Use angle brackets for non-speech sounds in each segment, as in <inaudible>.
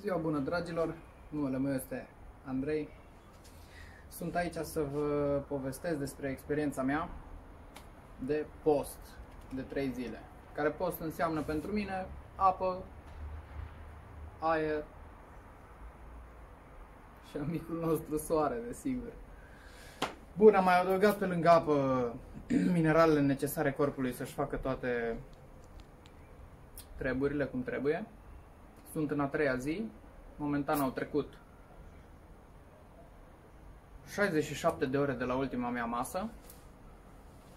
Ziua bună, dragilor! Numele meu este Andrei. Sunt aici să vă povestesc despre experiența mea de post de 3 zile. Care post înseamnă pentru mine apă, aer și amicul nostru soare, desigur. Bun, am mai adăugat pe lângă apă <clears throat> mineralele necesare corpului să-și facă toate treburile cum trebuie. Sunt în a treia zi, momentan au trecut 67 de ore de la ultima mea masă.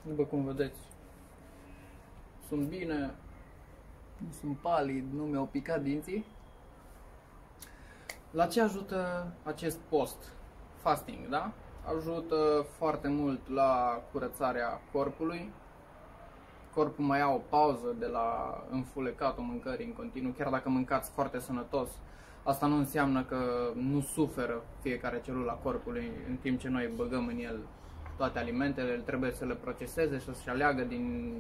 După cum vedeți, sunt bine, nu sunt palid, nu mi-au picat dinții. La ce ajută acest post? Fasting, da? Ajută foarte mult la curățarea corpului, corpul mai ia o pauză de la înfulecatul mâncării în continuu, chiar dacă mâncați foarte sănătos, asta nu înseamnă că nu suferă fiecare celulă a corpului în timp ce noi băgăm în el toate alimentele, el trebuie să le proceseze și să-și aleagă din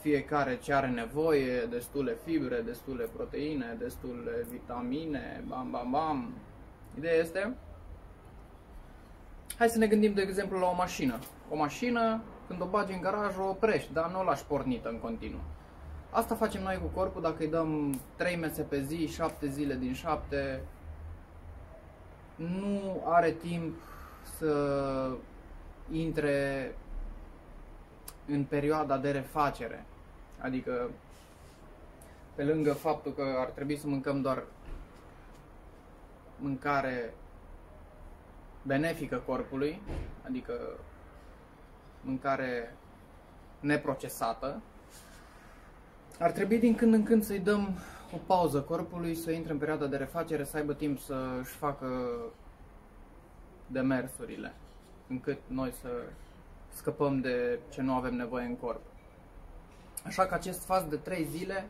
fiecare ce are nevoie, destule fibre, destule proteine, destule vitamine, bam bam bam. Ideea este, hai să ne gândim de exemplu la o mașină. O mașină când o bagi în garaj, o oprești, dar nu o lași pornită în continuu. Asta facem noi cu corpul dacă îi dăm 3 mese pe zi, 7 zile din 7. Nu are timp să intre în perioada de refacere. Adică, pe lângă faptul că ar trebui să mâncăm doar mâncare benefică corpului, adică mâncare neprocesată, ar trebui din când în când să-i dăm o pauză corpului, să intre în perioada de refacere, să aibă timp să-și facă demersurile, încât noi să scăpăm de ce nu avem nevoie în corp. Așa că acest fast de 3 zile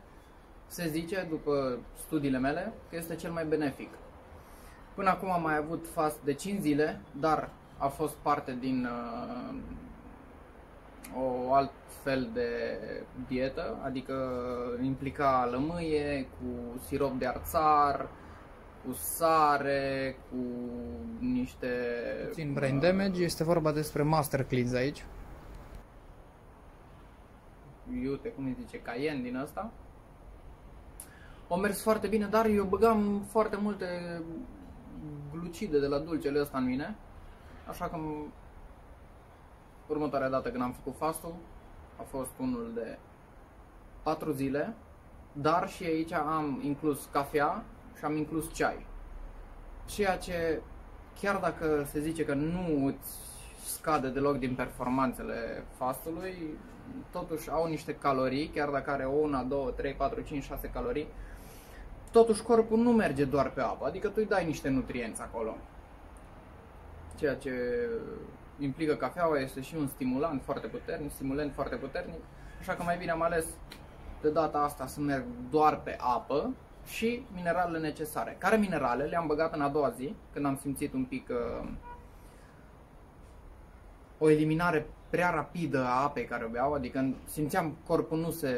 se zice, după studiile mele, că este cel mai benefic. Până acum am mai avut fast de 5 zile, dar a fost parte din uh, o alt fel de dietă, adică implica lămâie cu sirop de arțar, cu sare, cu niște... Țin brain damage, este vorba despre master cleanse aici. Iute, cum îi zice, cayenne din asta. O mers foarte bine, dar eu băgam foarte multe glucide de la dulcele ăsta în mine. Așa că Următoarea dată când am făcut fastul a fost unul de 4 zile, dar și aici am inclus cafea și am inclus ceai. Ceea ce, chiar dacă se zice că nu îți scade deloc din performanțele fastului, totuși au niște calorii, chiar dacă are 1, 2, 3, 4, 5, 6 calorii, totuși corpul nu merge doar pe apă, adică tu îi dai niște nutrienți acolo. Ceea ce implică cafeaua, este și un stimulant foarte puternic, stimulant foarte puternic, așa că mai bine am ales de data asta să merg doar pe apă și mineralele necesare. Care minerale? Le-am băgat în a doua zi, când am simțit un pic uh, o eliminare prea rapidă a apei care o beau, adică simțeam corpul nu se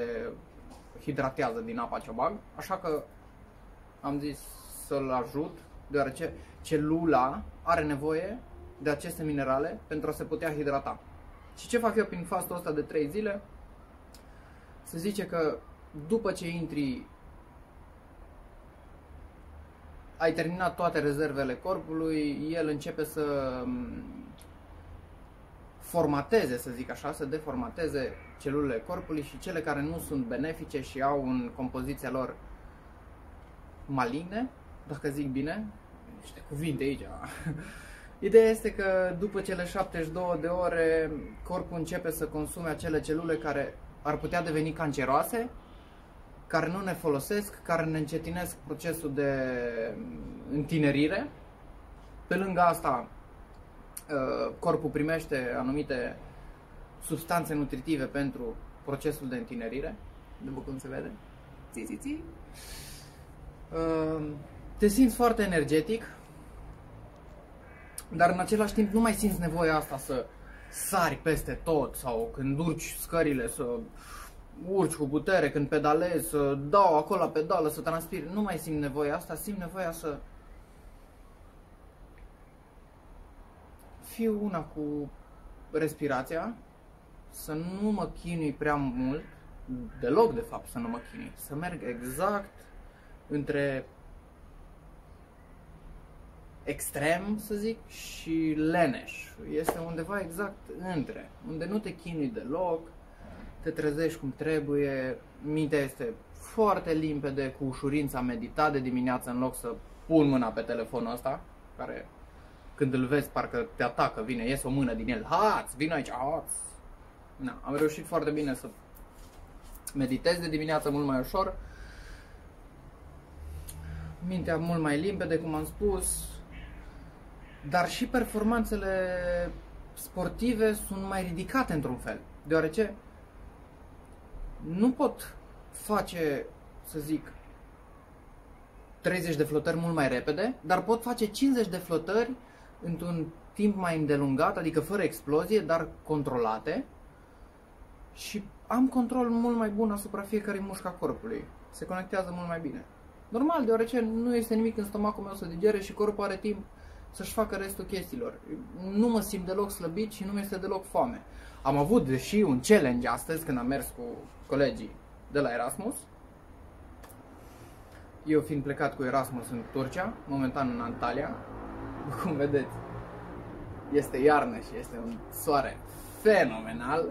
hidratează din apa ce o bag, așa că am zis să-l ajut, deoarece celula are nevoie de aceste minerale pentru a se putea hidrata. Și ce fac eu prin fastul ăsta de 3 zile? Se zice că după ce intri ai terminat toate rezervele corpului, el începe să mm, formateze, să zic așa, să deformateze celulele corpului și cele care nu sunt benefice și au în compoziția lor maligne, dacă zic bine, niște cuvinte aici, <laughs> Ideea este că după cele 72 de ore, corpul începe să consume acele celule care ar putea deveni canceroase, care nu ne folosesc, care ne încetinesc procesul de întinerire. Pe lângă asta, uh, corpul primește anumite substanțe nutritive pentru procesul de întinerire, după cum se vede. Ți, ți, ți. Uh, te simți foarte energetic, dar în același timp nu mai simți nevoia asta să sari peste tot sau când urci scările să urci cu putere când pedalez, să dau acolo la pedală, să transpir. Nu mai simt nevoia asta, simt nevoia să fiu una cu respirația, să nu mă chinui prea mult, deloc de fapt să nu mă chinui, să merg exact între extrem, să zic, și leneș. Este undeva exact între, unde nu te chinui deloc, te trezești cum trebuie, mintea este foarte limpede, cu ușurință am meditat de dimineață în loc să pun mâna pe telefonul ăsta, care când îl vezi parcă te atacă, vine, iese o mână din el, hați, vin aici, hați. Na, am reușit foarte bine să meditez de dimineață mult mai ușor, mintea mult mai limpede, cum am spus, dar și performanțele sportive sunt mai ridicate într-un fel, deoarece nu pot face, să zic, 30 de flotări mult mai repede, dar pot face 50 de flotări într-un timp mai îndelungat, adică fără explozie, dar controlate și am control mult mai bun asupra fiecărei mușcă a corpului. Se conectează mult mai bine. Normal, deoarece nu este nimic în stomacul meu să digere și corpul are timp să-și facă restul chestiilor. Nu mă simt deloc slăbit și nu mi este deloc foame. Am avut deși un challenge astăzi când am mers cu colegii de la Erasmus. Eu fiind plecat cu Erasmus în Turcia, momentan în Antalya, <laughs> cum vedeți, este iarnă și este un soare fenomenal.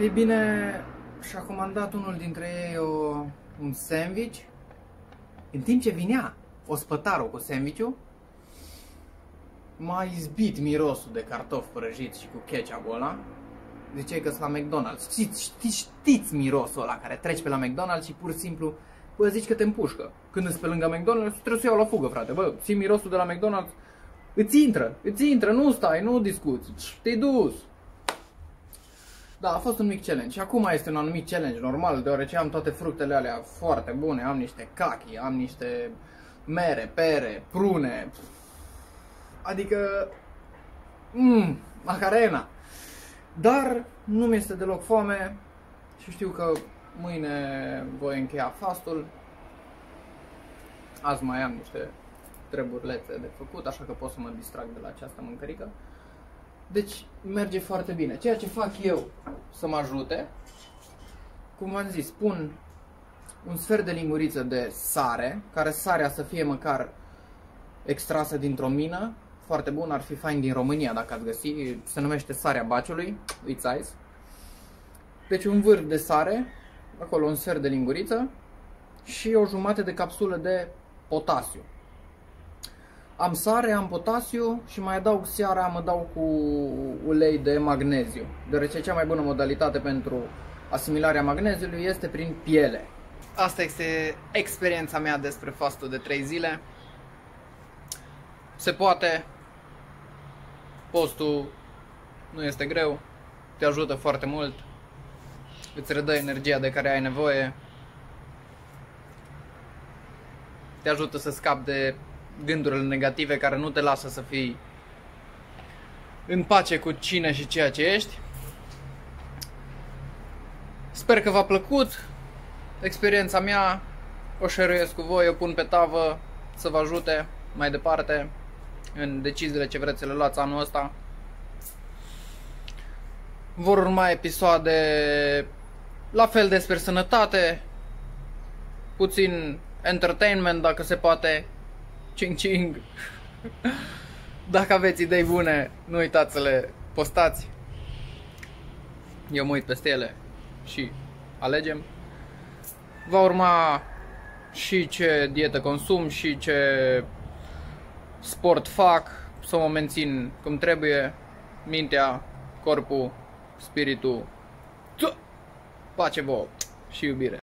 Ei bine, și-a comandat unul dintre ei o, un sandwich în timp ce vinea ospătarul cu sandwich m-a izbit mirosul de cartofi prăjiți și cu ketchup ăla. Ziceai că la McDonald's. Știți, știți, știți mirosul ăla care treci pe la McDonald's și pur și simplu bă, zici că te împușcă. Când îți pe lângă McDonald's, trebuie să iau la fugă, frate. Bă, simt mirosul de la McDonald's, îți intră, îți intră, nu stai, nu discuți, te-ai dus. Da, a fost un mic challenge. Și acum este un anumit challenge normal, deoarece am toate fructele alea foarte bune, am niște kaki, am niște mere, pere, prune. Adică, mmm, macarena. Dar nu mi este deloc foame și știu că mâine voi încheia fastul. Azi mai am niște treburile de făcut, așa că pot să mă distrag de la această mâncărică. Deci merge foarte bine. Ceea ce fac eu să mă ajute, cum am zis, pun un sfert de linguriță de sare, care sarea să fie măcar extrasă dintr-o mină, foarte bun, ar fi fain din România dacă ați găsi, se numește sarea baciului, it's ice. Deci un vârf de sare, acolo un sfert de linguriță și o jumătate de capsulă de potasiu. Am sare, am potasiu și mai adaug seara, mă dau cu ulei de magneziu, deoarece cea mai bună modalitate pentru asimilarea magneziului este prin piele. Asta este experiența mea despre fastul de 3 zile. Se poate. Postul nu este greu. Te ajută foarte mult. Îți redă energia de care ai nevoie. Te ajută să scapi de gândurile negative care nu te lasă să fii în pace cu cine și ceea ce ești. Sper că v-a plăcut experiența mea, o share cu voi, o pun pe tavă să vă ajute mai departe în deciziile ce vreți să le luați anul ăsta. Vor urma episoade la fel despre sănătate, puțin entertainment dacă se poate, ching ching. <laughs> Dacă aveți idei bune, nu uitați să le postați. Eu mă uit peste ele și alegem. Va urma și ce dietă consum și ce sport fac, să mă mențin cum trebuie, mintea, corpul, spiritul. Pace vouă și iubire!